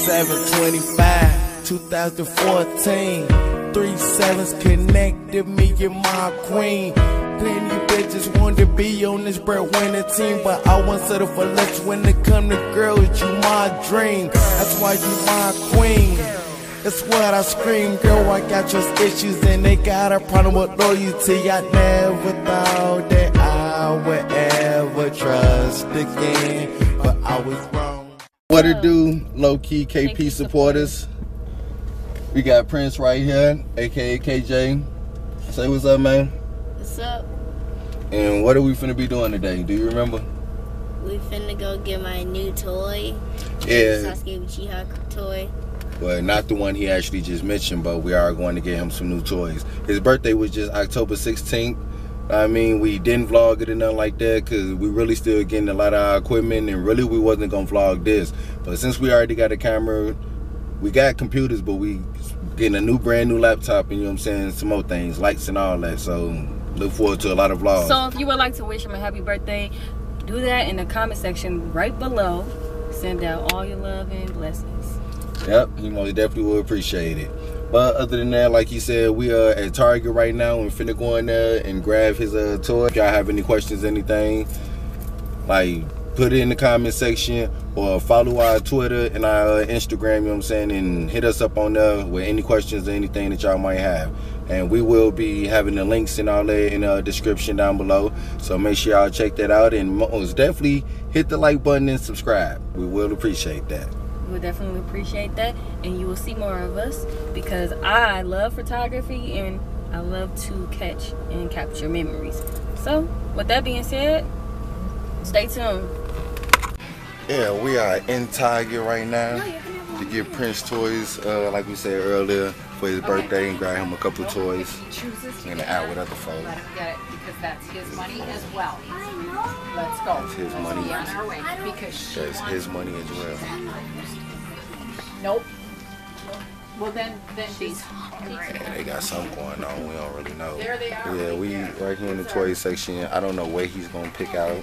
725, 2014. Three sevens connected me and my queen. Plenty bitches want to be on this breadwinner team, but I won't settle for less when it come to girls. You my dream, that's why you my queen. That's what I scream, girl. I got trust issues and they got a problem with loyalty. I never thought that I would ever trust again, but I was wrong. What it do, Lowkey KP supporters? We got Prince right here, aka KJ. Say what's up, man. What's up? And what are we finna be doing today? Do you remember? We finna go get my new toy. Yeah. Sasuke Uchiha toy. Well, not the one he actually just mentioned, but we are going to get him some new toys. His birthday was just October 16th. I mean, we didn't vlog it or nothing like that because we really still getting a lot of our equipment and really we wasn't going to vlog this. But since we already got a camera, we got computers, but we getting a new brand new laptop and you know what I'm saying, some more things, lights and all that. So look forward to a lot of vlogs. So if you would like to wish him a happy birthday, do that in the comment section right below. Send out all your love and blessings. Yep, he most definitely will appreciate it. But other than that, like he said, we are at Target right now and finna go in there and grab his uh, toy. If y'all have any questions, anything, like put it in the comment section or follow our Twitter and our Instagram, you know what I'm saying, and hit us up on there with any questions or anything that y'all might have. And we will be having the links and all that in the description down below. So make sure y'all check that out and most definitely hit the like button and subscribe. We will appreciate that. We would definitely appreciate that. And you will see more of us because I love photography and I love to catch and capture memories. So, with that being said, stay tuned. Yeah, we are in Target right now to get Prince toys, uh, like we said earlier, for his birthday and grab him a couple toys and an out with other folks. Let him get it because that's his money as well. Let's go. That's his money. Be on our way because she That's his money as well. Nope. Well then, then she's. Yeah, they got something going on. We don't really know. There they are, Yeah, right we right here in the toy section. I don't know what he's gonna pick out.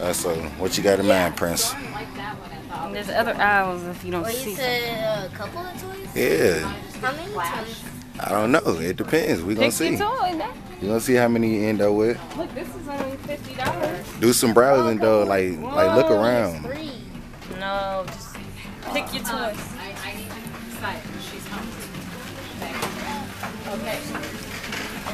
Uh, so, what you got in mind, Prince? Like that one at the And there's other aisles if you don't Well, see you them. said a couple of toys? Yeah, How many toys? I don't know. It depends. We gonna Pick see. your toy. You gonna see how many you end up with. Look, this is only fifty dollars. Do some browsing though. Like, like look around. Three. No, just pick your toys. I, I need to decide. She's home. Okay.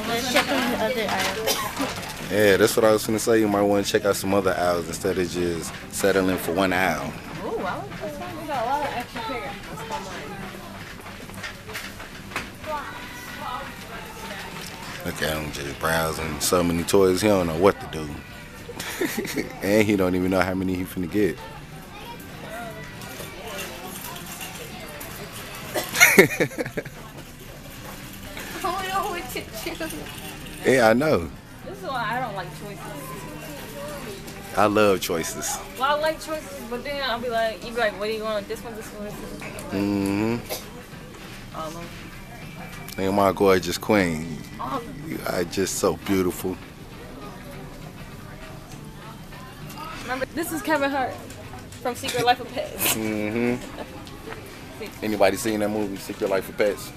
Let's check on the other aisle. Yeah, that's what I was gonna say. You might want to check out some other aisles instead of just settling for one aisle. Ooh, I like this one. We got a lot of extra figures. Let's go mine. Look at him just browsing so many toys. He don't know what to do, and he don't even know how many he finna get. I don't know what to choose. Yeah, I know. This is why I don't like choices. I love choices. Well, I like choices, but then I'll be like, you be like, what do you want? This one, this one, this one. Mm-hmm. All of them. And my gorgeous queen. All of them. You are just so beautiful. Remember, this is Kevin Hart from Secret Life of Pets. Mm-hmm. Anybody seen that movie, Secret Life of Pets?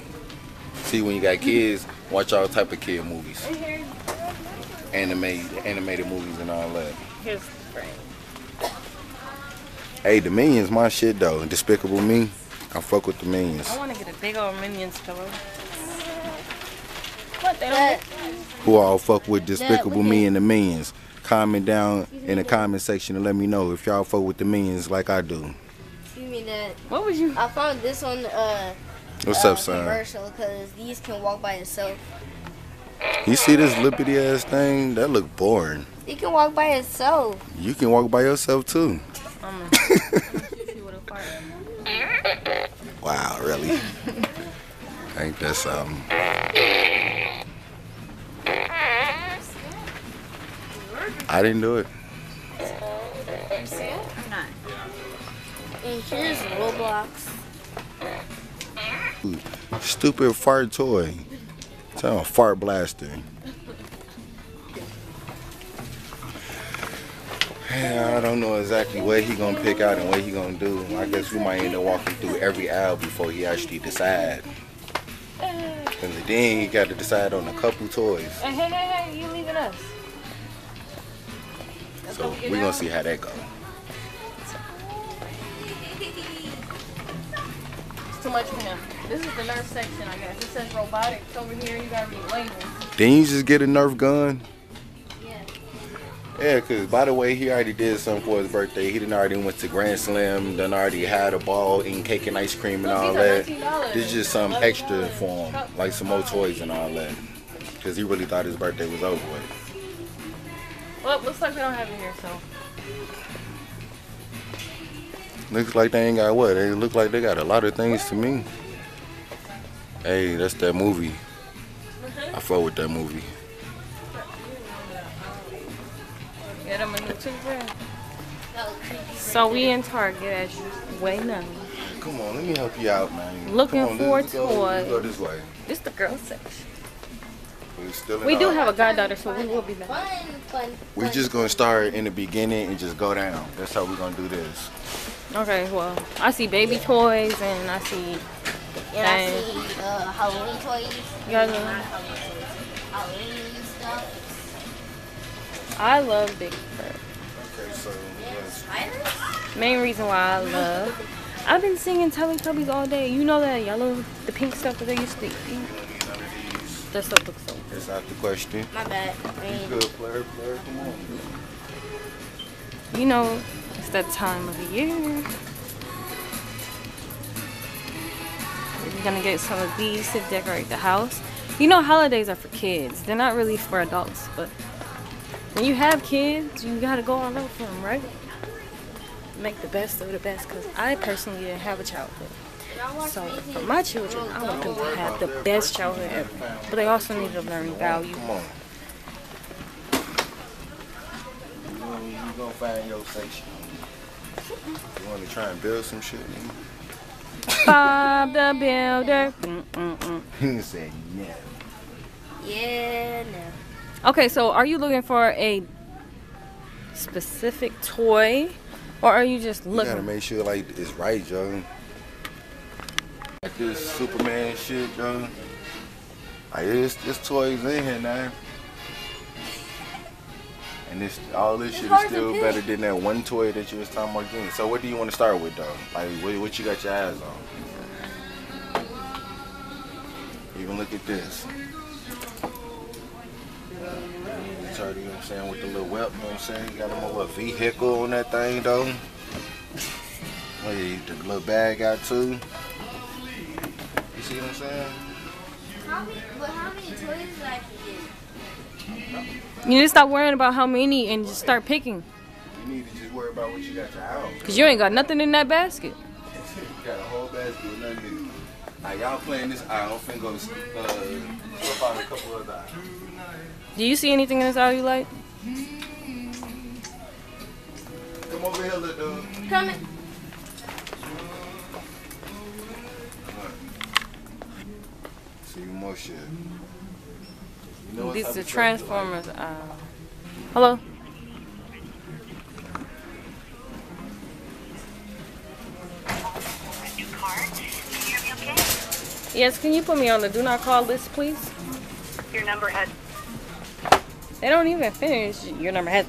See, when you got mm-hmm. kids, watch all type of kid movies, And animated, animated movies, and all that. here's the frame. Hey, the Minions, my shit though. Despicable Me, I fuck with the Minions. I want to get a big old Minions pillow. What? They That, don't. Who all fuck with Despicable we Me and the Minions? Comment down in the comment section and let me know if y'all fuck with the Minions like I do. Excuse me, that. What was you? I found this on uh, What's uh, up, son? commercial because these can walk by itself. You see this lippity ass thing? That look boring. It can walk by itself. You can walk by yourself too. Um, see what a fart. Wow, really? Ain't that something? I didn't do it. And here's Roblox. Stupid fart toy. It's a fart blaster. I don't know exactly what he gonna pick out and what he gonna do. I guess we might end up walking through every aisle before he actually decide. And then he got to decide on a couple toys. Hey, hey, hey, hey, you leaving us? So we gonna see how that go. Too much for him. This is the Nerf section, I guess. It says robotics over here. You gotta read labels. Didn't you just get a Nerf gun? Yeah. Yeah, cause by the way, he already did something for his birthday. He done already went to Grand Slam, done already had a ball, eating cake and ice cream and Look, all that. $19. This is just some extra uh, for him, like some more toys and all that. Cause he really thought his birthday was over with. Well, looks like we don't have it here, so. Looks like they ain't got what? They look like they got a lot of things to me. Hey, that's that movie. I fuck with that movie. Get him a new toothbrush. That was creepy. So we in Target as you way now. Come on, let me help you out, man. Looking on, for go, toys. go this way. This the girl section. We still in We do have a goddaughter, so we will be back. Fun, fun. We're just gonna start in the beginning and just go down. That's how we're gonna do this. Okay, well, I see baby toys and I see. And I see uh, Halloween toys. You guys are- Halloween stuff. I love Big Bird. Okay, so yes. Spiders? Main reason why I love. I've been singing Teletubbies all day. You know that yellow, the pink stuff that they used to eat. We don't need none of these. That stuff looks so good. That's out the question. My bad. I mean, Good player, player, come on. You know, it's that time of the year. We're gonna get some of these to decorate the house. You know, holidays are for kids. They're not really for adults, but when you have kids, you gotta go all out for them, right? Make the best of the best, because I personally didn't have a childhood. So for my children, I want them to have the best childhood ever. But they also need to learn value. Come on. You gonna, find your section. You wanna try and build some shit? Bob the Builder. Mm-mm-mm. He said, yeah. yeah, no. Okay, so are you looking for a specific toy, or are you just You gotta make sure like it's right, Joe. Like this Superman shit, Joe. Like this, this toys in here now. And this, all this shit is still better than that one toy that you was talking about getting. So what do you want to start with, though? Like, what, what you got your eyes on? Even look at this. It's already, you know what I'm saying, with the little whip, you know what I'm saying? You got a little vehicle on that thing, though. Wait, the little bag got two. You see what I'm saying? How many, but how many toys did I get? You need to stop worrying about how many and just start picking, You need to just worry about what you got your house. cause you ain't got nothing in that basket. You got a whole basket with nothing in it. Alright, y'all playing this aisle. I'm finna go uh, swap out a couple of aisles. Do you see anything in this aisle you like? Come over here, little dude. Coming. More shit. You know These are of truck you Transformers aisle. Hello. Yes, can you put me on the do not call list, please? Your number has They don't even finish. Your number has.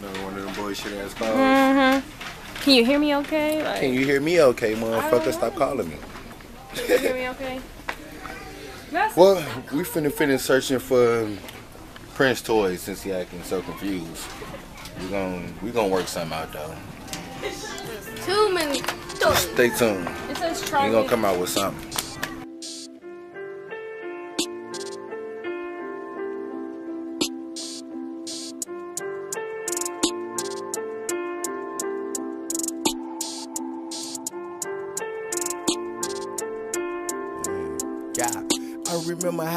Another one of them bullshit ass calls. Mm-hmm. Can you hear me okay? Like, Can you hear me okay, motherfucker? Stop calling me. can you hear me okay? That's Well, we finna finish searching for Prince toys since he acting so confused. We gon' we gonna work something out though. Too many toys. Stay tuned. it says We gonna come out with something.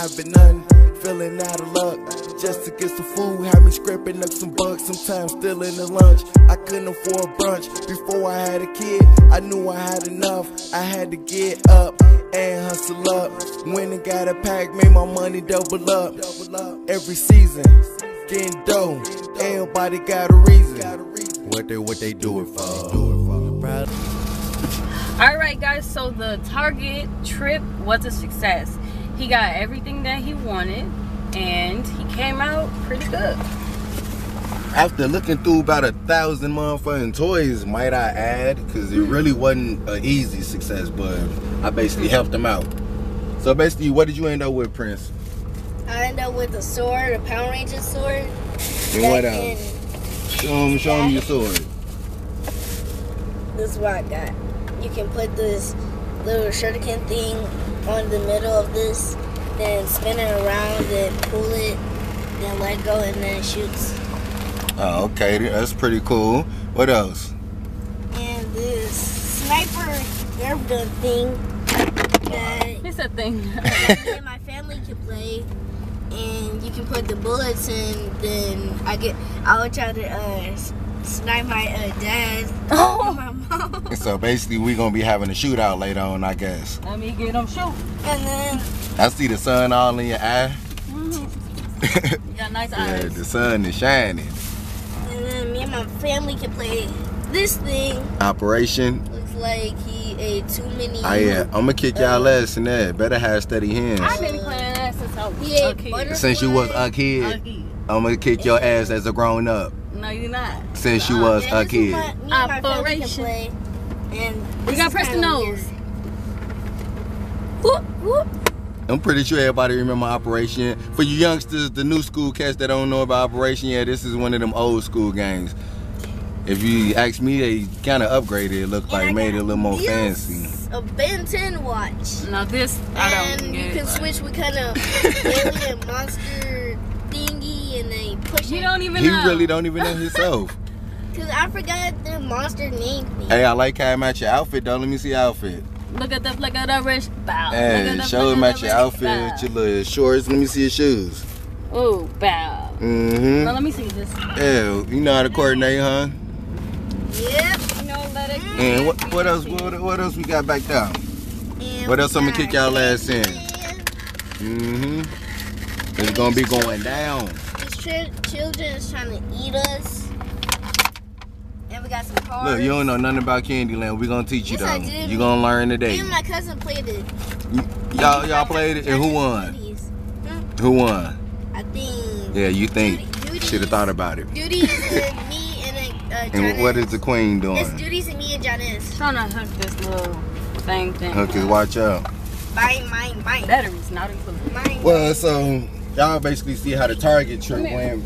Remember having none, feeling out of luck. Just to get some food, had me scraping up some bucks, sometimes stealing the lunch. I couldn't afford brunch before I had a kid. I knew I had enough, I had to get up and hustle up. When it got a pack, made my money double up. Every season, getting dough. Everybody got a reason. What they what they do it for? All right, guys. So the Target trip was a success. He got everything that he wanted, and he came out pretty good. After looking through about a thousand motherfucking toys, might I add, because it really wasn't an easy success, but I basically helped him out. So basically, what did you end up with, Prince? I end up with a sword, a Power Ranger sword. And what that else? Show him, show him your sword. This is what I got. You can put this little shuriken thing on the middle of this, then spin it around, then pull it, then let go, and then it shoots. Oh, okay, that's pretty cool. What else? And this sniper nerf gun thing that It's a thing. and my family can play. And you can put the bullets in. Then I get. I will try to uh, snipe my uh, dad or oh, my mom. So basically, we're gonna be having a shootout later on, I guess. let me get him shoot. And then I see the sun all in your eye. Mm-hmm. You got nice yeah, eyes. the sun is shining. and then me and my family can play this thing. Operation. Looks like he ate too many. I yeah, I'm gonna kick y'all ass in that. Better have steady hands. I've been playing that since I was He a kid. Since you was a A kid, kid. I'm gonna kick your ass as a grown up. No, you're not. Since you was And a kid. what me and my family can Operation. And We gotta press the nose. Whoop, whoop. I'm pretty sure everybody remember Operation. For you youngsters, the new school cats that don't know about Operation, yeah, this is one of them old school games. If you ask me, they kind of upgraded it. Looked like made it a little more this, fancy. A Ben 10 watch. Now this, I don't and get you it. can switch with kind of alien monster thingy and you push You it. don't even He know. really don't even know himself. Cause I forgot the monster name thing. hey, I like how it match your outfit though. Let me see your outfit. Look at the flick of the wrist. Bow. Look Hey, at the show flick him of at your outfit bow. your little shorts. Let me see your shoes. Ooh, bow. Mm-hmm. let me see this. Yeah, you know how to coordinate, huh? Yep. You know, let it. And what, what else? What, what else we got back down? And What else I'ma kick y'all ass in? Mm-hmm. It's gonna be going down. These tri- children is trying to eat us. And we got some cars. Look, you don't know nothing about Candyland. We gonna teach you Yes, I though. do. You gonna learn today. Me today. and my cousin played it. Y'all, y'all played it, and who won? Duties. Who won? I think. Yeah, you think? Duty- Should have thought about it. Duties and me and uh, And what is the queen It's doing? duties and me and Janice. Trying to hook this little thing thing. Okay, watch out. Mine, mine, mine. Batteries not included. Mine. Well, so y'all basically see how the Target trip went.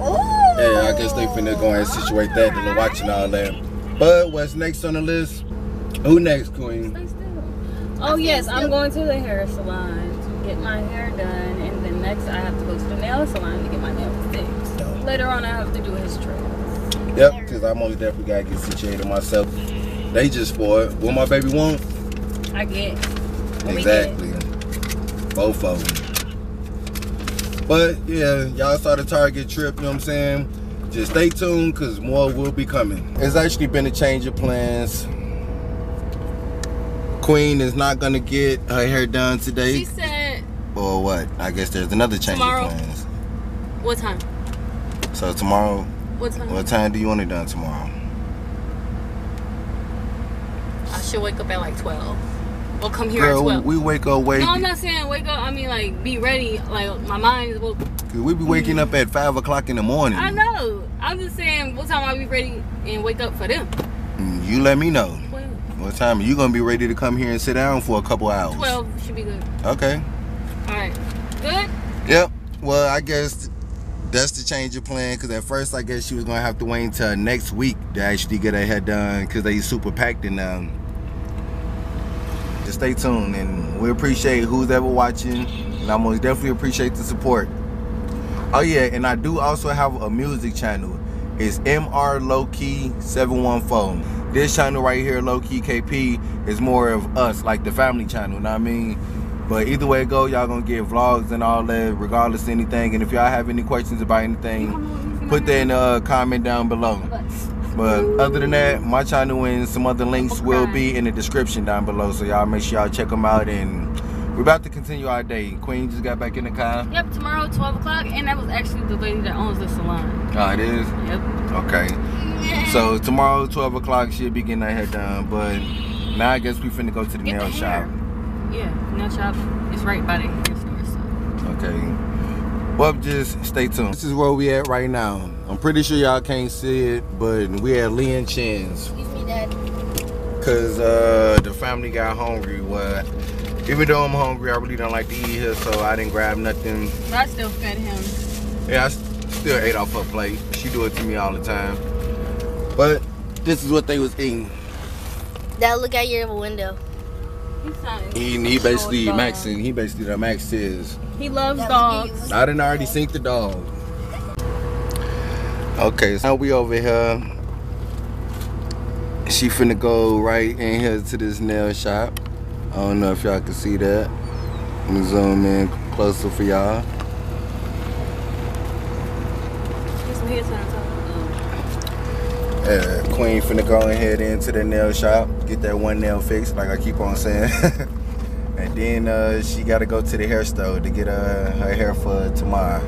Oh. Yeah, I guess they finna go and situate that and watching all that. But what's next on the list? Who next, Queen? Oh yes, I'm going to the hair salon to get my hair done, and then next I have to go to the nail salon to get my nails fixed. Later on, I have to do his trim. Yep, because I most definitely gotta get situated myself. They just for it. What my baby want? I get. What we get? Exactly. Both of them. But yeah, y'all saw the Target trip, you know what I'm saying? Just stay tuned because more will be coming. It's actually been a change of plans. Queen is not gonna get her hair done today. She said, or what? I guess there's another change Tomorrow. of plans. "What time? So tomorrow, What time? what time do you want it done tomorrow? I should wake up at like 12. Or come here Girl, 12. we wake up wait. no, I'm not saying wake up. I mean like be ready. Like my mind is woke. We be waking up at five o'clock in the morning. I know. I'm just saying what time I be ready and wake up for them. Mm, You let me know. 12. What time are you gonna be ready to come here and sit down for a couple hours? 12 should be good. Okay. All right. Good. Yep. Well, I guess that's the change of plan. Cause at first, I guess she was gonna have to wait until next week to actually get her hair done. Cause they super packed and um. Stay tuned, and we appreciate who's ever watching, and I most definitely appreciate the support. Oh yeah, and I do also have a music channel. It's MR Low Key 714. This channel right here, Lowkey KP, is more of us, like the family channel. You know what I mean? But either way go, y'all gonna get vlogs and all that, regardless anything. And if y'all have any questions about anything, put that in the uh, comment down below. But other than that, my channel and some other links will be in the description down below. So y'all make sure y'all check them out. And we're about to continue our day. Queen just got back in the car. Yep, tomorrow, 12 o'clock. And that was actually the lady that owns the salon. Oh, it is? Yep. Okay. So tomorrow, 12 o'clock, she'll be getting her hair done. But now I guess we finna go to the Get nail the shop. Yeah, nail shop is right by the hair store. So. Okay. Well, just stay tuned. This is where we at right now. I'm pretty sure y'all can't see it, but we at Lee and Chin's. Excuse me, Dad. Cause uh, the family got hungry. Well, even though I'm hungry, I really don't like to eat here, so I didn't grab nothing. But I still fed him. Yeah, I still ate off her plate. She do it to me all the time. But this is what they was eating. Dad, look out your window. He's not He, he basically Dog. maxing. He basically the max is. He loves dogs. I didn't already sink the dog. Okay, so now we over here. She finna go right in here to this nail shop. I don't know if y'all can see that. Let me zoom in closer for y'all. Get some hits on the top. Uh, Queen finna go ahead into the nail shop, get that one nail fixed, like I keep on saying. and then uh, she gotta go to the hair store to get uh, her hair for tomorrow.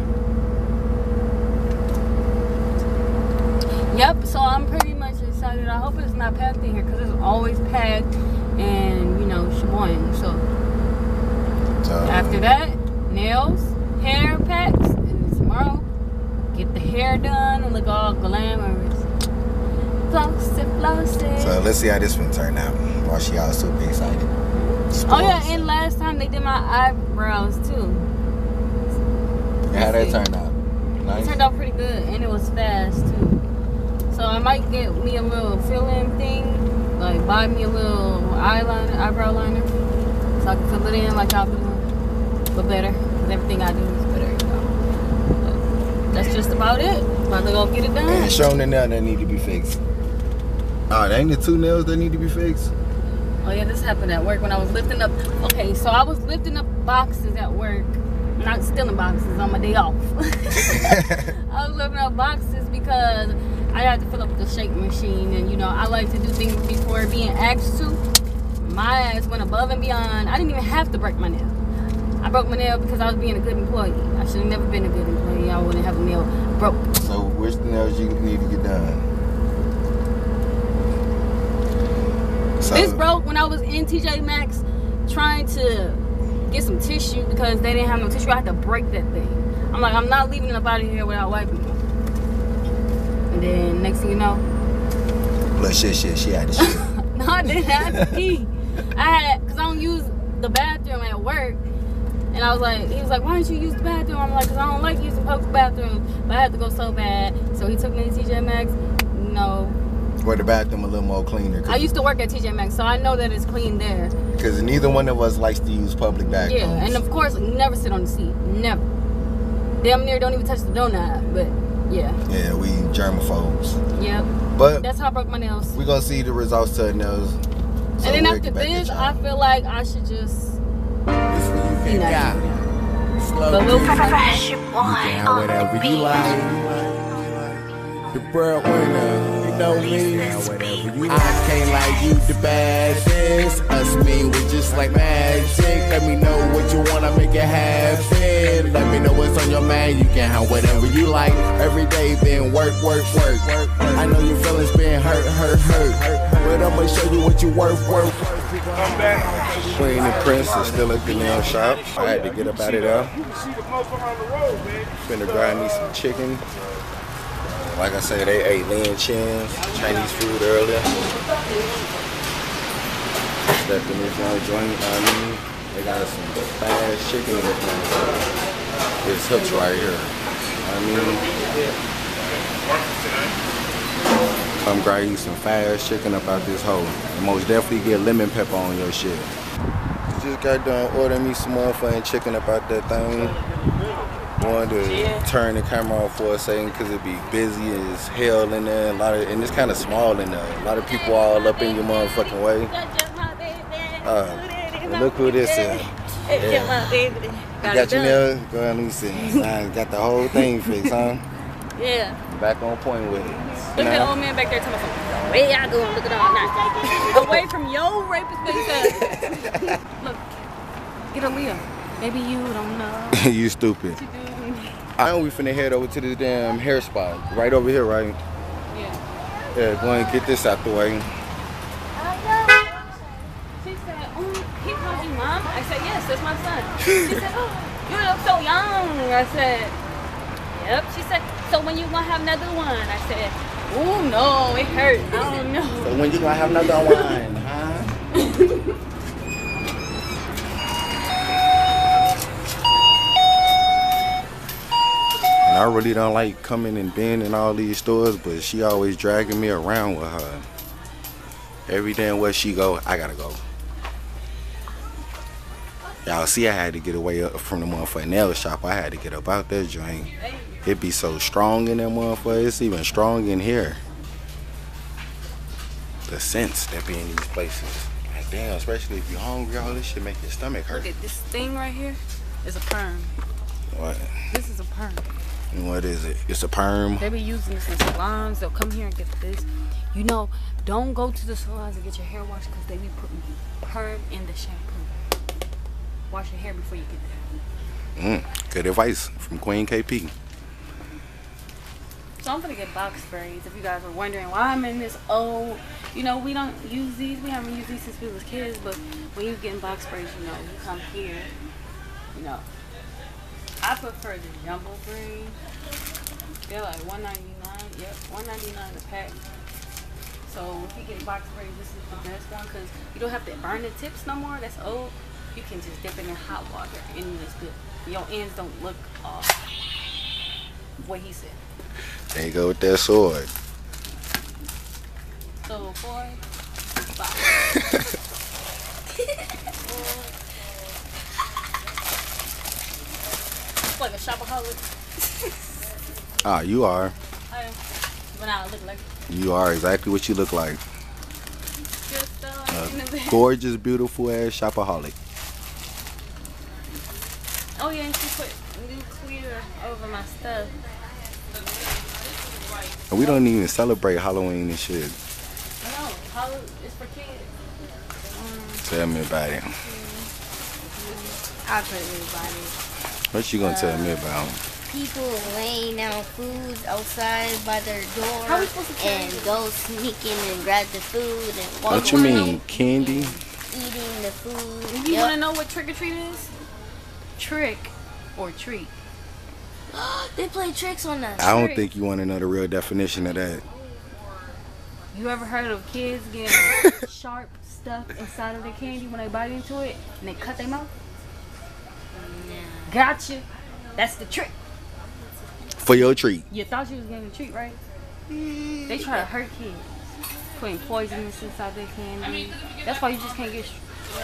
Yep, so I'm pretty much excited. I hope it's not packed in here because it's always packed and, you know, shaboing. So So after that, nails, hair packs, and then tomorrow, get the hair done and look all glamorous. So let's see how this one turned out. While she all super excited. oh yeah, and last time they did my eyebrows too. how that turned out? It turned out pretty good and it was fast too. So I might get me a little fill-in thing, like buy me a little eyeliner, eyebrow liner, so I can fill it in like been doing, but better. Cause everything I do is better. You know? But that's just about it. About to go get it And done. it's showing the nail that need to be fixed. Oh, that ain't the two nails that need to be fixed. Oh yeah, this happened at work when I was lifting up. Okay, so I was lifting up boxes at work, not stealing boxes on my day off. I was lifting up boxes because I had to fill up the shake machine, and you know I like to do things before being asked to. My ass went above and beyond. I didn't even have to break my nail. I broke my nail because I was being a good employee. I should have never been a good employee. I wouldn't have a nail broke. So which nails you need to get done? So, This broke when I was in TJ Maxx trying to get some tissue because they didn't have no tissue. I had to break that thing. I'm like, I'm not leaving of here without wiping. And then next thing you know, Look, shit, shit, she had the shit. no, I didn't have to pee. I had, because I don't use the bathroom at work. And I was like, he was like, why don't you use the bathroom? I'm like, because I don't like using public bathrooms. But I had to go so bad. So he took me to TJ Maxx. No. Where the bathroom a little more cleaner. I used to work at TJ Maxx, so I know that it's clean there. Because neither one of us likes to use public bathrooms. Yeah, and of course, never sit on the seat. Never. Damn near don't even touch the donut. But yeah, Yeah, we germaphobes. yep. But That's how I broke my nails. we're going to see the results to the nails. So and then after get back at this. I feel like I should just This be what you nice. can got. Slow But we'll down. Fresh boy Yeah, on the whatever you beat. like. The breadwinner, you know me. Yeah, whatever you like. I can't like you the baddest. Us mean we just like magic. Let me know what you wanna make it happen. Let me know what's on your mind. You can have whatever you like. Every day been work, work, work. I know your feelings been hurt, hurt, hurt. But I'ma show you what you worth, worth. Queen and Prince is still at the nail shop. I had to get up out of there. Finna grind me some chicken. Like I said, they ate Lin Chin's Chinese food earlier. Stepped in this young joint. I mean, they got some fast chicken in this one. This hooks right here. I mean, I'm grinding you some fast chicken up out this hole. Most definitely get lemon pepper on your shit. Just got done ordering me some motherfucking chicken up out that thing. Wanted to turn the camera off for a second because it'd be busy as hell in there. A lot of, and it's kind of small in there. A lot of people all up in your motherfucking way. Uh, look who this is. Yeah. You got your nails? Go ahead, let me see. I got the whole thing fixed, huh? Yeah. Back on point with it. Look at the old man back there telling me, where y'all going? Look at all night. Away from your rapist face. Look, get a Leo. Maybe you don't know. you stupid. I know we finna head over to the damn hair spot. Right over here, right? Yeah. Yeah, go and get this out the way. She said, oh, he called you mom? I said, yes, that's my son. She said, oh, you look so young. I said, yep. She said, so when you gonna have another one? I said, oh no, it hurts. I don't know. So when you gonna have another one, huh? And I really don't like coming and being in all these stores, but she always dragging me around with her. Every damn where she go, I gotta go. Y'all see I had to get away up from the motherfucking nail shop. I had to get up out that joint. It be so strong in that motherfucker. It's even strong in here. The scents that be in these places. Like damn, especially if you're hungry, all this shit make your stomach hurt. Look at this thing right here. Is a perm. What? This is a perm. What is it? It's a perm. They be using this in salons. They'll come here and get this. You know, don't go to the salons and get your hair washed because they be putting perm in the shampoo. Wash your hair before you get there. Mm, good advice from Queen KP. So I'm gonna get box braids. If you guys are wondering why I'm in this old, you know, we don't use these. We haven't used these since we was kids. But when you're getting box braids, you know, you come here. You know, I prefer the jumbo green. They're like 1.99. Yep, 1.99 a pack. So if you get box braids, this is the best one because you don't have to burn the tips no more. That's old. You can just dip it in hot water and it's good. Your ends don't look off. What he said. There you go with that sword. So four, five. It's like a shopaholic. Ah, you are. I am. But I look like You are exactly what you look like. good stuff. in the bag. Gorgeous, beautiful ass shopaholic. Oh yeah, and she put new clear over my stuff. And we don't even celebrate Halloween and shit. No, Holly is for kids. Tell me about it. I'll tell everybody. What you gonna tell me about? People laying down food outside by their door How we supposed to tell and you? go sneaking and grab the food and walk What you mean, candy? eating the food. You Yep. want to know what trick or treat is? Trick or treat. they play tricks on us. I don't Trick. think you want to know the real definition of that. You ever heard of kids getting sharp stuff inside of their candy when they bite into it and they cut their mouth? Gotcha. That's the trick. For your treat. You thought you was getting a treat, right? They try to hurt kids, putting poisons inside their candy. That's why you just can't get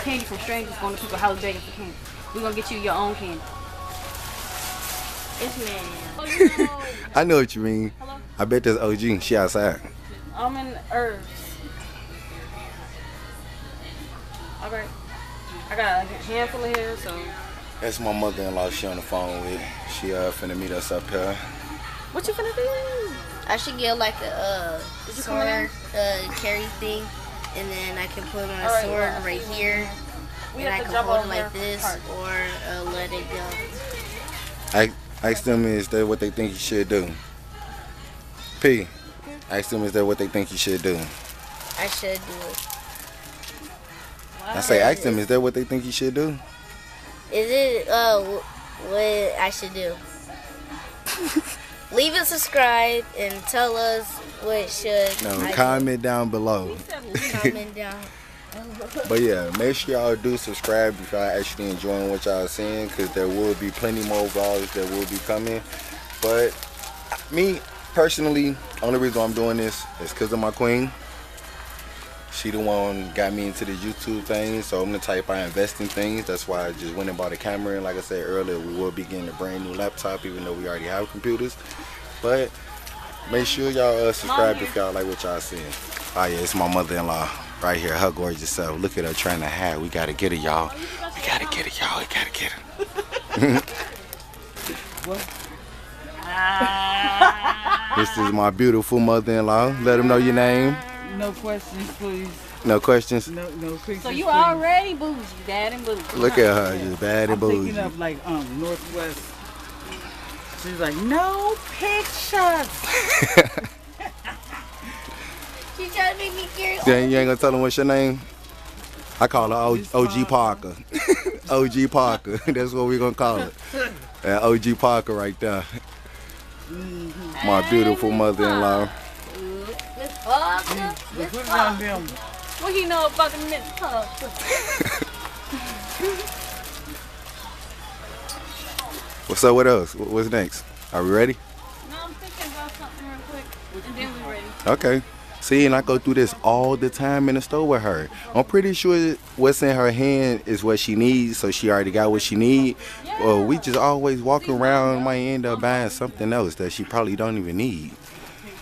candy from strangers going to people's house begging for candy. We're gonna get you your own candy. It's man. Oh, you know, I know what you mean. Hello? I bet that's OG. She outside. I'm in herbs. Alright. I got a handful of hair, so That's my mother-in-law. She on the phone with. She uh finna meet us up here. what you finna do? I should get like a uh, Did you come in? sword uh, carry thing, and then I can put my All right, sword well, right here, We and I to can hold it like this, part. or uh, let it go. I ask them is that what they think you should do. P. Ask them is that what they think you should do. I should do it. I say ask them is that what they think you should do. Is it uh what I should do? Leave a subscribe and tell us what should No, I do. comment down below. comment down. But yeah, make sure y'all do subscribe if y'all actually enjoying what y'all seeing, cause there will be plenty more vlogs that will be coming. But me personally, only reason I'm doing this is cause of my queen. She the one got me into the YouTube thing, so I'm the type I invest in things. That's why I just went and bought a camera. And like I said earlier, we will be getting a brand new laptop, even though we already have computers. But make sure y'all uh, subscribe if y'all like what y'all seeing. Oh yeah, it's my mother-in-law right here, her gorgeous self. Look at her trying to hide. We gotta get her, y'all. We gotta get her, y'all. We gotta get her. This is my beautiful mother-in-law. Let them know your name. No questions, please. No questions. No, no pictures. So you please. already bougie, bad and bougie. Look at her, just bad and I'm bougie. thinking of like um North West. She's like, no pictures. She tried to make me curious. Then you ain't gonna tell them what's your name? I call her O- OG Parker. OG Parker. That's what we're gonna call it. Uh, OG Parker right there. My beautiful mother-in-law. Miss Parker. Put it on them. What he know about the mint pub? What's up? What else? Wh- What's next? Are we ready? No, I'm thinking about something real quick, and then we ready. Okay. See, and I go through this all the time in the store with her. I'm pretty sure what's in her hand is what she needs, so she already got what she need. Well, we just always walk around, might end up buying something else that she probably don't even need.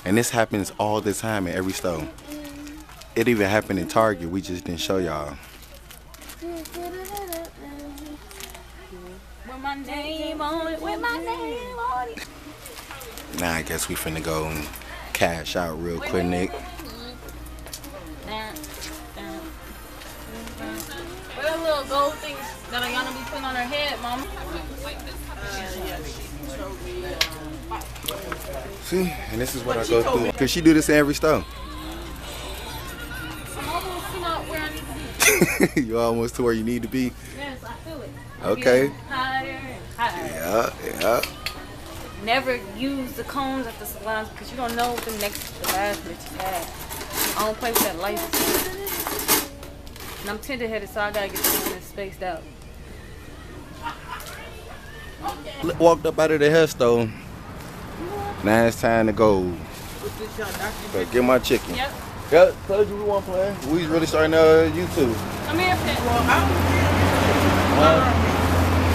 And this happens all the time in every store. It even happened in Target. We just didn't show y'all. With my name on it, with my name on it. Now I guess we finna go and cash out real quick, Nick. What are little gold things that Ayana be putting on her head, mama? See, and this is what I go through. Cause she do this in every store. I'm almost not where I need to be. you almost to where you need to be. Yes, I feel it. Okay. Higher and higher. Yeah, yeah. Never use the combs at the salons because you don't know what the next, the last bitch had. I don't play with that life. And I'm tender headed, so I gotta get this spaced out. Walked up out of the hair store. Now it's time to go. Go get my chicken. Yep. Yeah, told you we weren't playing. We really starting uh, YouTube. Come here, Pet.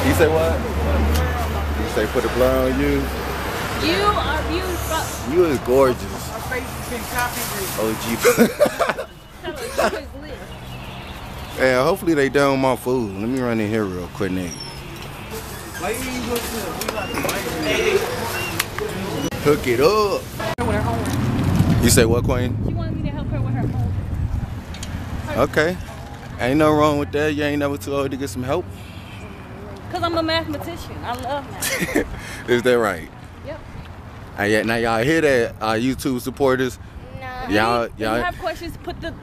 You say what? You say put a blur on you. You are beautiful. You is gorgeous. Her face has been copyrighted. OG. Tell her she was lit. yeah, hopefully they done my food. Let me run in here real quick, nigga. Hook it up. With her homework. You say what, Queen? She wanted me to help her with her homework. Okay. Ain't no wrong with that. You ain't never too old to get some help. Cause I'm a mathematician. I love math. Is that right? Yep. And yeah, now y'all hear that, our YouTube supporters. Nah. Y'all, If you y'all. have questions, put the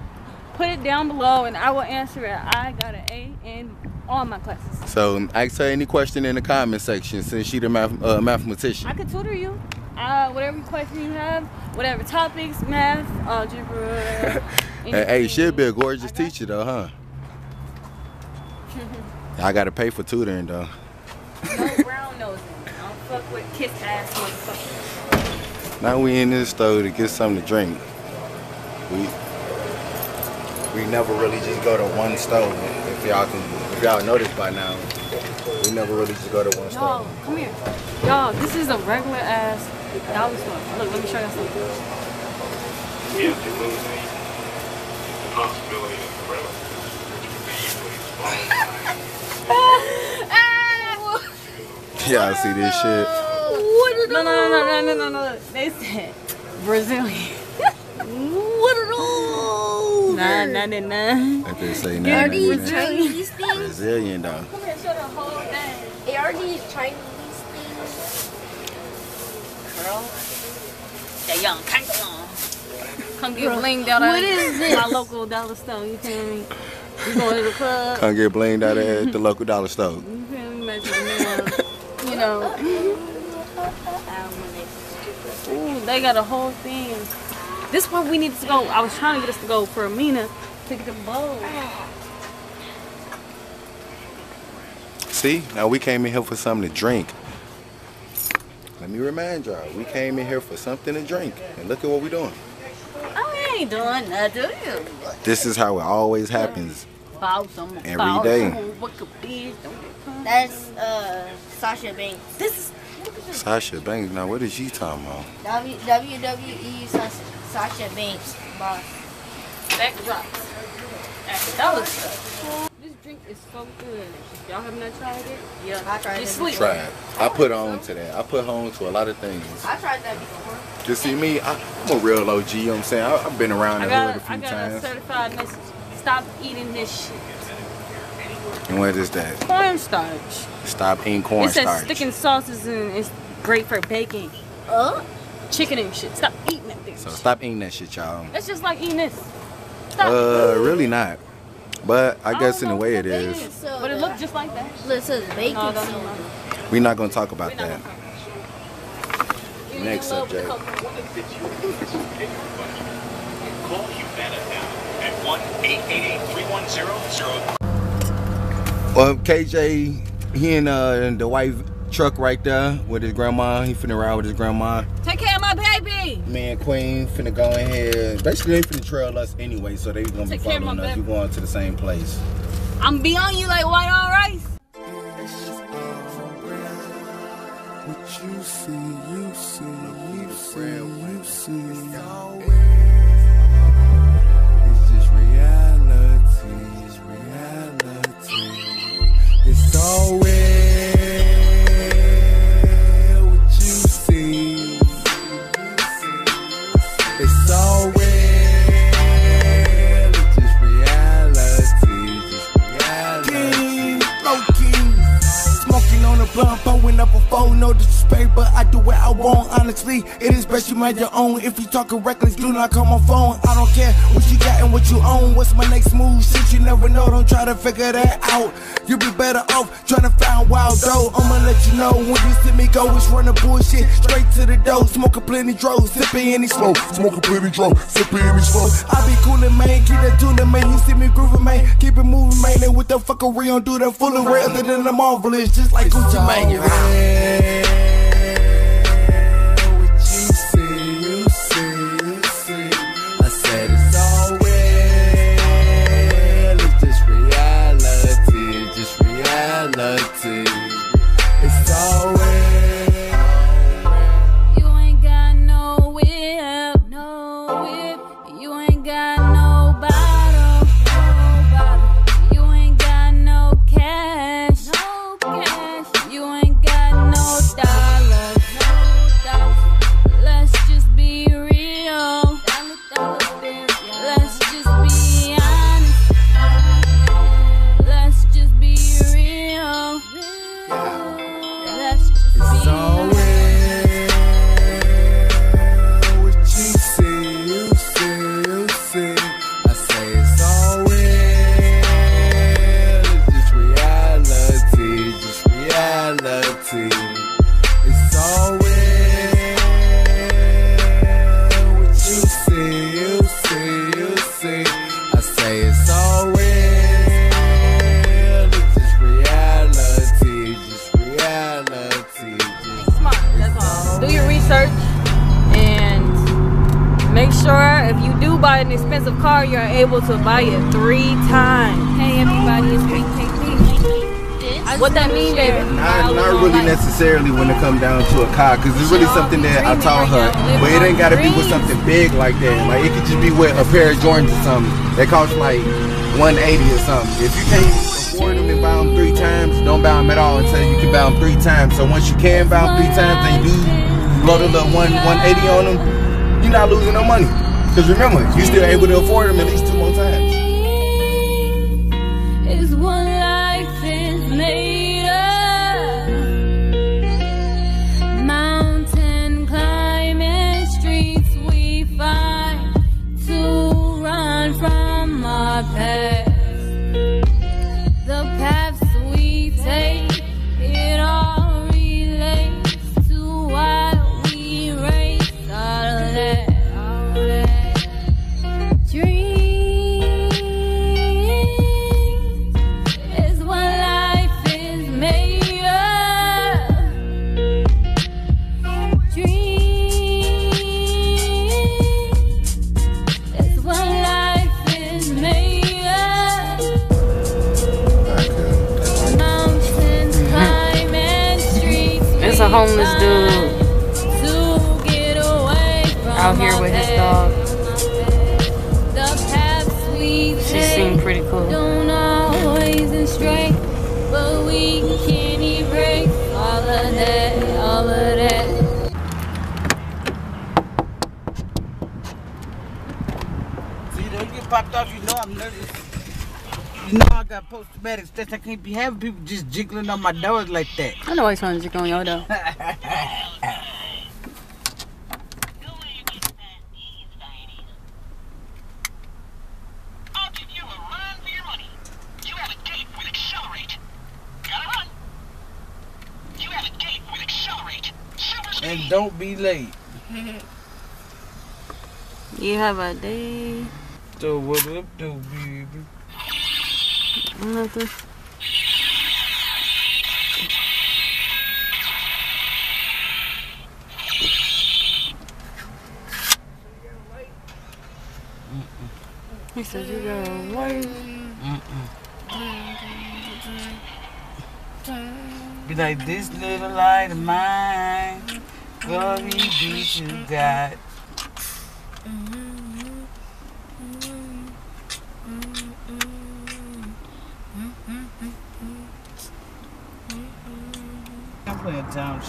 put it down below, and I will answer it. I got an A in all my classes. So ask her any question in the comment section since she the math, uh, mathematician. I could tutor you. Uh, whatever question you have, whatever topics, math, algebra. Hey, hey, she'll be a gorgeous teacher though, huh? I gotta pay for tutoring though. No brown nosing. I don't fuck with kiss ass motherfuckers. Now we in this store to get something to drink. We we never really just go to one store. If y'all can, if y'all noticed by now, we never really just go to one store. Y'all, come here. Y'all, this is a regular ass dollar store. Look, let me show y'all something. If you lose me, the possibility of forever, which would be equally as Y'all see this shit? No, no, no, no, no, no, no, no. They said Brazilian. What are those? Nah, nah, nah, nah. If they say Are nah, these nah, nah. Chinese? Brazilian though. Come here, show the whole thing. Are these Chinese things? Girl. That young kangaroo. Come get blinged out what of this? my local dollar store. You feel me? We going to the club. Come get blamed out at the local dollar store. You feel me? Make. You know. Ooh, they got a whole thing. This where we need to go. I was trying to get us to go for Amina to get the bowl. See, now we came in here for something to drink. Let me remind y'all, we came in here for something to drink, and look at what we're doing. I ain't doing nothing. This is how it always happens. Bow some, Every some, What could be? Don't get caught. That's uh Sasha Banks. This is Sasha Banks, now what is she talking about? W WWE Sasha, Sasha Banks boss. backdrops. At the dollar store. This drink is so good. Y'all have not tried it? Yeah. I tried Just it sleep. Try it. I put on to that. I put on to a lot of things. I tried that before. Just see me, I, I'm a real OG, you know what I'm saying? I, I've been around the hood got, a a, I few got a times. certified message. Stop eating this shit. And what is that? Cornstarch. Stop eating cornstarch. It says cornstarch. sticking sauces and it's great for baking. Oh? Chicken and shit. Stop eating that bitch. So stop eating that shit, y'all. It's just like eating this. Stop. Uh, really not. But I I guess don't in a way it is. it that is. is. But it looked just like that. It says baking No, don't. We're not gonna talk about that. talk. Next in love with subject. Call Humana now at 1-888-310-0. Well, KJ, he and uh, in the white truck right there with his grandma. He finna ride with his grandma. Take care of my baby. Me and Queen finna go ahead. Basically, they finna trail us anyway, so they gonna be Take care of my following us. We baby. going to the same place. I'm be on you like white on rice. What you see, you see, you see, you see. It's just reality, it's reality. It's all blunt, pulling up a phone, no disrespect, but I do what I want. Honestly, it is best you mind your own. If you talking reckless, do not call my phone. I don't care what you got and what you own. What's my next move? Since you never know, don't try to figure that out. You'll be better off trying to find wild dough. I'ma let you know when you see me go, it's running bullshit straight to the dough. Smoking plenty dro, sipping any slow. Smoking plenty dro, sipping any slow. I be coolin', man, keep that tuning, man. You see me grooving, man, keep it moving, man. And with the fuckery, don't do that fooling rather than the marvelous, just like Gucci Mane. What really something that I taught her. But it ain't gotta be with something big like that. Like it could just be with a pair of Jordans or something that cost like 180 or something. If you can't afford them and buy them three times, don't buy them at all until you can buy them three times. So once you can buy them three times and you do blow the little one 180 on them, you're not losing no money. Cause remember, you still able to afford them at least two more times. homeless dude out here with his dog. She seemed pretty cool. Don't always and straight, but we can't break all of that, all of that. Popped off, you know I'm nervous. You know I got posted post-traumatic stress. I can't be having people just jiggling on my doors like that. I know he's trying to jick on your door. I'll give you a run for your money. You have a date with Accelerate. Gotta run. You have a date with Accelerate. Super speed. and don't be late. You have a day. So what up, though, baby? Nothing. He said you gotta wait. Be like this little light of mine. Glory be to God.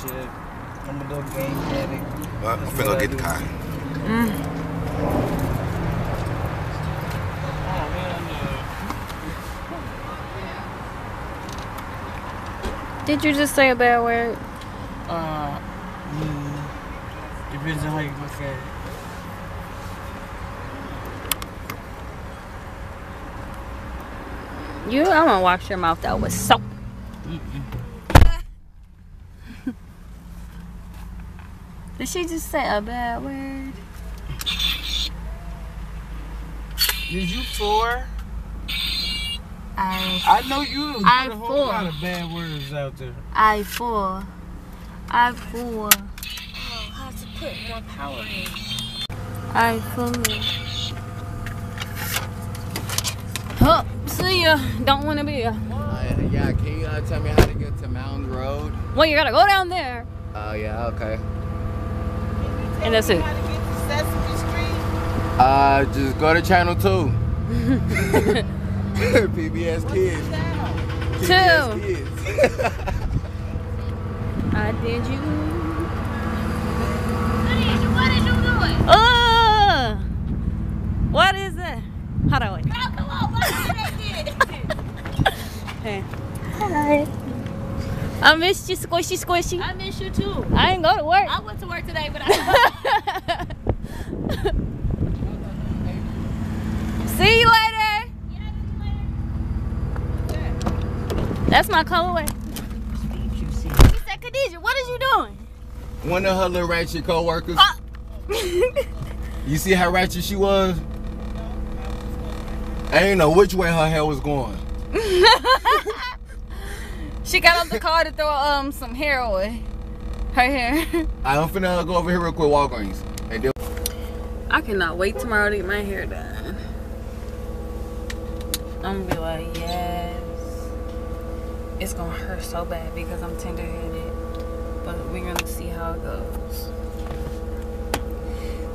Township. I'm a little game addict. Well, I'm finna go I get the car. Did you just say a bad word? Uh, mm, depends on how you look at it. You, I'm gonna wash your mouth out with soap. Did she just say a bad word? Is you four? I I know you done I put a whole four. lot of bad words out there. I four. I four. Oh, have to put more power in. I four. Huh, see ya. Don't wanna be ya. Uh, yeah, can you uh, tell me how to get to Mound Road? Well, you gotta go down there. Oh, yeah, okay. And that's it. How to get to Sesame Street? Uh, just go to channel 2. PBS Kids. Two. PBS Kids. I did you. What is you doing? Uh, what is it? Hold on, wait. come on, what is it? Hey. Hi. I missed you, squishy, squishy. I miss you too. I ain't go to work. I went to work today, but I. See you later. That's my colorway. He said, Khadijah, what is you doing? One of her little ratchet co-workers. Ah. You see how ratchet she was? I ain't know which way her hair was going. she got out the car to throw um some hair away. Her hair. I'm finna go over here real quick, Walgreens. And then I cannot wait tomorrow to get my hair done. I'm gonna be like, yes. It's gonna hurt so bad because I'm tender headed. But we're gonna see how it goes.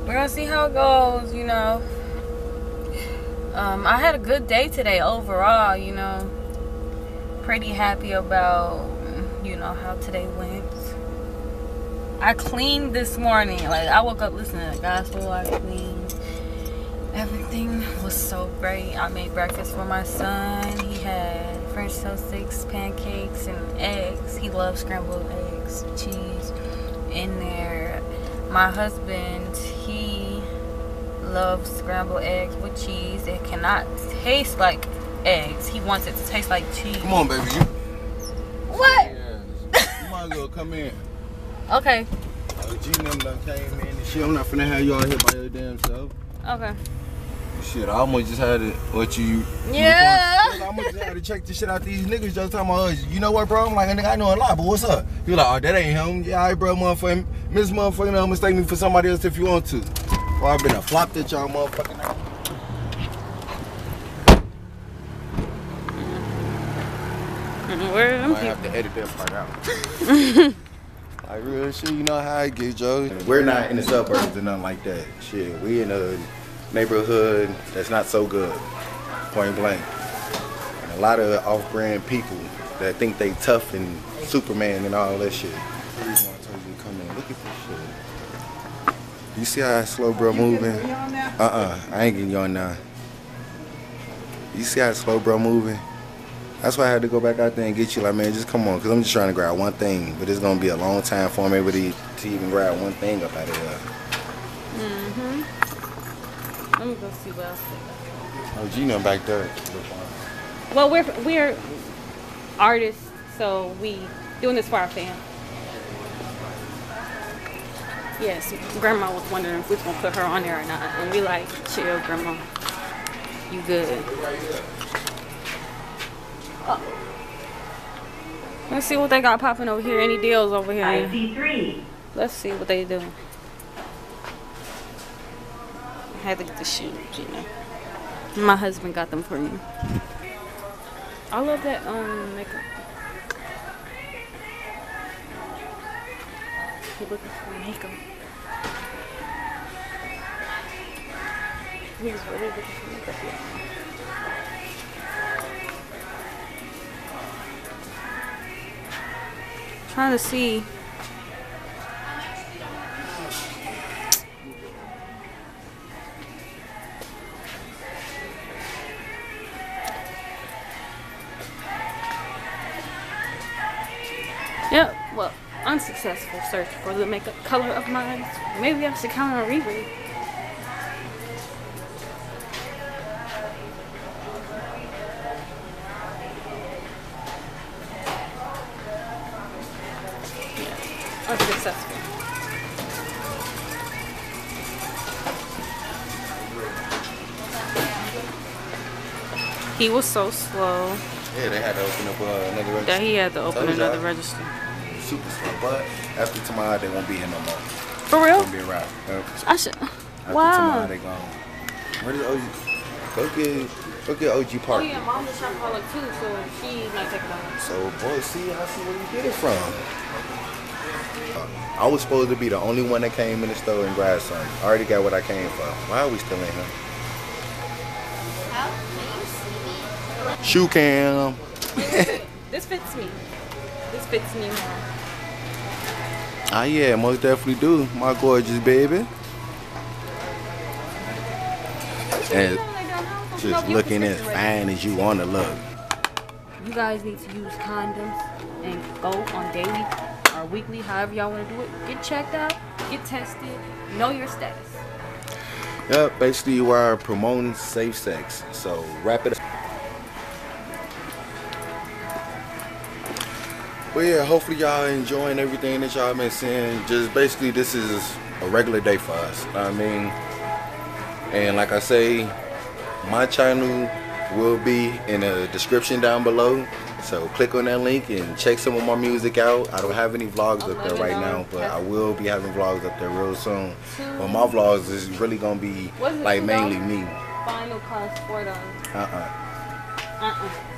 We're gonna see how it goes, you know. Um, I had a good day today overall, you know. Pretty happy about, you know, how today went. I cleaned this morning. Like I woke up listening to gospel. I cleaned. Everything was so great. I made breakfast for my son. He had French toast sticks, pancakes, and eggs. He loves scrambled eggs, cheese in there. My husband, he loves scrambled eggs with cheese. It cannot taste like eggs. He wants it to taste like cheese. come on, baby. You, What? you might as well come in. Okay. Uh, G done came in and shit. I'm not finna have y'all here by your damn self. Okay. Shit, I almost just had to what you. Yeah. I almost just had to check this shit out. These niggas just talking about us. You know what, bro? I'm like, nigga, I know a lot, but what's up? You like, oh, that ain't him. Yeah, alright, bro, motherfucker. Miss motherfucking, uh, mistake me for somebody else if you want to. Or I've been a flop that y'all motherfucking. Where are them Might have to edit that part out. like real shit, you know how I get, Joe. We're not in the suburbs or nothing like that. Shit, we in a neighborhood that's not so good, point blank. And a lot of off-brand people that think they tough and Superman and all that shit. The reason why I told you to come in. Look at this shit. You see how slow bro moving? Uh-uh, I ain't getting you on now. You see how slow bro moving? That's why I had to go back out there and get you. Like, man, just come on, cause I'm just trying to grab one thing, but it's gonna be a long time for me to, to even grab one thing up out of here. Mm-hmm. Let me go see what else they got. Oh, Gina back there. Well, we're we're artists, so we doing this for our fam. Yes, Grandma was wondering if we was gonna put her on there or not, and we like, chill, Grandma. You good? Oh. Let's see what they got popping over here. Any deals over here? I see three. Let's see what they doing. I had to get the shoes, you know. My husband got them for me. I love that um makeup. He looking for makeup. He's really looking for makeup. Yeah. I'm trying to see. Yep, well, unsuccessful search for the makeup color of mine. Maybe I should count on a Yeah, He was so slow Yeah, they had to open up uh, another register. that he had to open Told y'all. another register. Super slow, but after tomorrow they won't be here no more. For real? It's gonna be a wrap. I should. After Wow. tomorrow they gone. Where is OG? Go get, go get OG Park. Oh Park. yeah, mom is shopaholic too, so she might take it off. So, boy, see, I see where you get it from. Uh, I was supposed to be the only one that came in the store and grabbed something. I already got what I came for. Why are we still in here? Shoe cam. This fits me. This fits me more. Ah, yeah, most definitely do, my gorgeous baby. And just looking as fine as you want to look. You guys need to use condoms and go on daily or weekly, however y'all want to do it. Get checked out, get tested, know your status. Yep, basically you are promoting safe sex. So wrap it up. But yeah, hopefully y'all enjoying everything that y'all been seeing. Just basically this is a regular day for us. I mean, and like I say, my channel will be in the description down below. So click on that link and check some of my music out. I don't have any vlogs up there right now, but I will be having vlogs up there real soon. But my vlogs is really gonna be What is it, like mainly me. Final cost four dollars. Uh-uh. Uh-uh.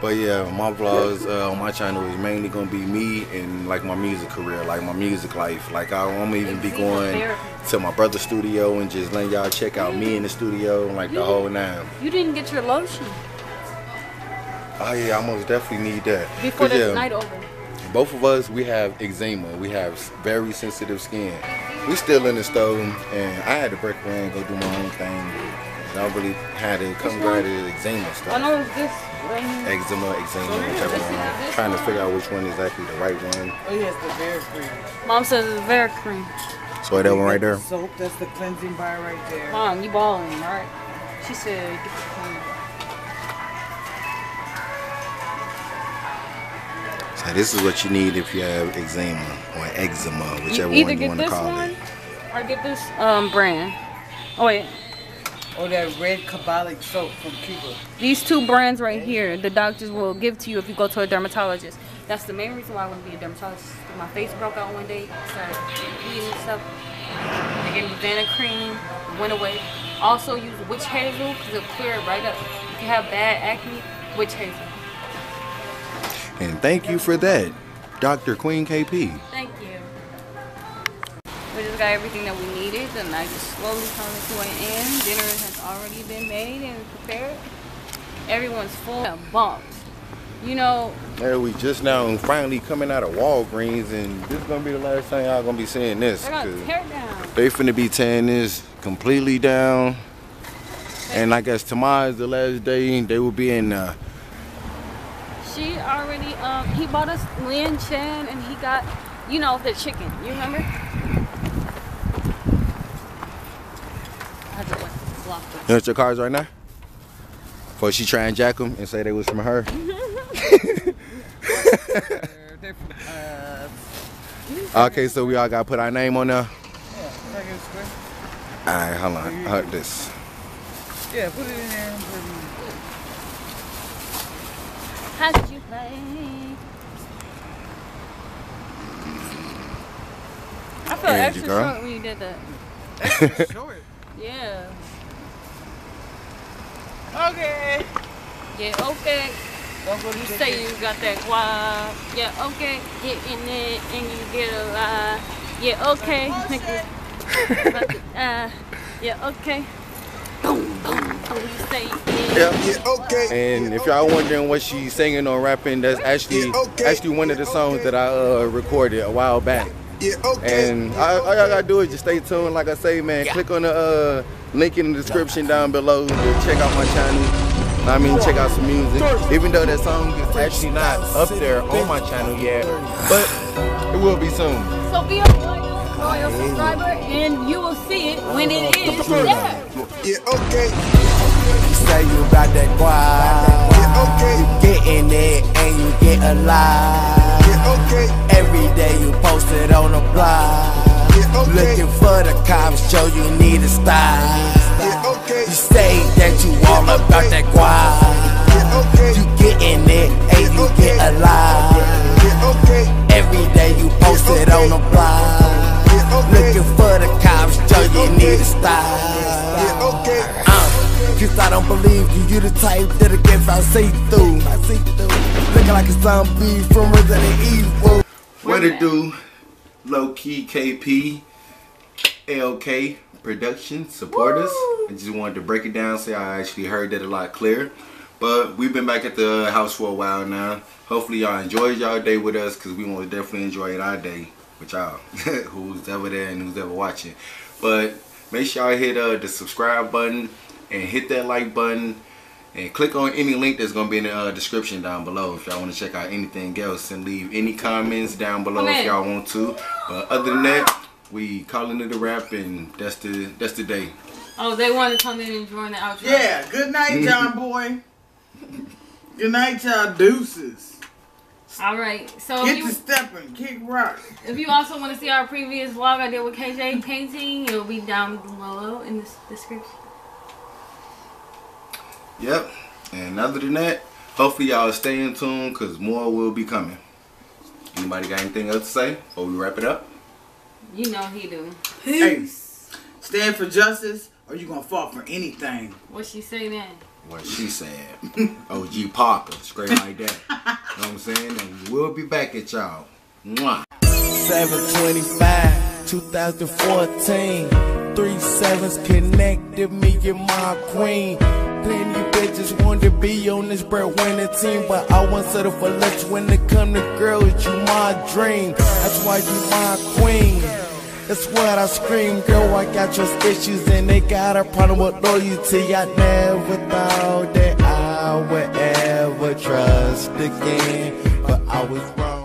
But yeah, my vlogs uh, on my channel is mainly gonna be me and like my music career, like my music life. Like I, I'm gonna even be going to my brother's studio and just letting y'all check out me in the studio and like the whole nine. You didn't get your lotion Oh yeah, I most definitely need that. before the yeah, night over. both of us we have eczema. We have very sensitive skin. We still in the stove, and I had to break away and go do my own thing. I really had to come grab the eczema stuff. I know it's this right. Eczema, eczema, whichever one. I'm trying to figure out which one is actually the right one. Oh, yes, the bear cream. Mom says it's Vera cream. So that one right there. Soap, that's the cleansing bar right there. Mom, you balling, right? She said, get the cream. So this is what you need if you have eczema or eczema, whichever you either one you get want to this call one it. or get this um brand. Oh wait, Or that red Kabbalic soap from Cuba. these two brands right here, the doctors will give to you if you go to a dermatologist. That's the main reason why I want to be a dermatologist. My face broke out one day, started bleeding and stuff. They gave me Vanna cream, went away. Also use witch hazel because it'll clear it right up. If you have bad acne, witch hazel. And thank you for that, Dr. Queen KP. Thank you. We just got everything that we needed. The I just slowly coming to an end. Dinner has already been made and prepared. Everyone's full of bumps. You know, There we just now finally coming out of Walgreens, and this is gonna be the last time y'all gonna be seeing this. they're gonna tear down. They finna be tearing this completely down. And I guess tomorrow is the last day. They will be in. Uh, She already um he bought us Lin Chen and he got you know the chicken. You remember? I had to like block them. you want your cards right now? Before she try and jack them and say they was from her. Us. Uh, okay, so we all got to put our name on there. All right, hold on. Hold this. Yeah, put it in there. it. How did you play? I felt extra short when you did that. Extra short. Yeah. Okay. Yeah, okay. Don't go to You the say you got that guap. Yeah, okay. Get in it and you get a lie. Yeah, okay. Nigga. About uh, yeah, okay. Boom, boom, boom. You say yeah. Yeah. okay. And if y'all wondering what she's singing or rapping, that's actually actually one of the songs that I uh, recorded a while back. And all, all y'all gotta do is just stay tuned. Like I say, man, click on the uh, link in the description down below to check out my channel. I mean, check out some music. Even though that song is actually not up there on my channel yet, but it will be soon. So be a loyal, loyal subscriber and you will see it when it is there. Yeah, okay. You say you got that guap. Yeah, okay. You getting it and you get alive. Yeah, okay. Every day you post it on the blog. Yeah, okay. Looking for the cops, show you need a style. Yeah, okay. You say that you all about that guap. Yeah, okay. You getting it and you get alive. Yeah, okay. Every day you post it on the blog. Okay. Looking for the cops, show you need a style. Yeah, okay. Uh, Cause I don't believe you, you the type that'll get found see through. I see through. Looking like a zombie from Resident Evil. What it do? Lowkey KP, LK Production support us. I just wanted to break it down, say I actually heard that a lot clearer. But we've been back at the house for a while now. Hopefully y'all enjoyed y'all day with us because we want to definitely enjoy our day with y'all, who's ever there and who's ever watching. But make sure y'all hit uh, the subscribe button and hit that like button and click on any link that's gonna be in the uh, description down below if y'all want to check out anything else and leave any comments down below if y'all want to. But other than that, we calling it a wrap and that's the that's the day. Oh, they want to come in and join the outro. Yeah, good night, John boy. Good night, y'all deuces. All right. So if Get you, to stepping, kick rock. if you also want to see our previous vlog I did with KJ painting, it'll be down below in the description. Yep. And other than that, hopefully y'all stay in tune because more will be coming. Anybody got anything else to say before we wrap it up? You know he do. Hey, stand for justice or you gonna fall for anything. What she say then? What she said. OG Parker, straight like that. you know what I'm saying? And we'll be back at y'all. Mwah. 725, 2014. Three sevens connected me and my queen. Plenty bitches want to be on this breadwinner team, but I won't settle for less when it come to girls. You my dream, that's why you my queen. That's what I scream, girl. I got trust issues and they got a problem with loyalty. I never thought that I would ever trust again, but I was wrong.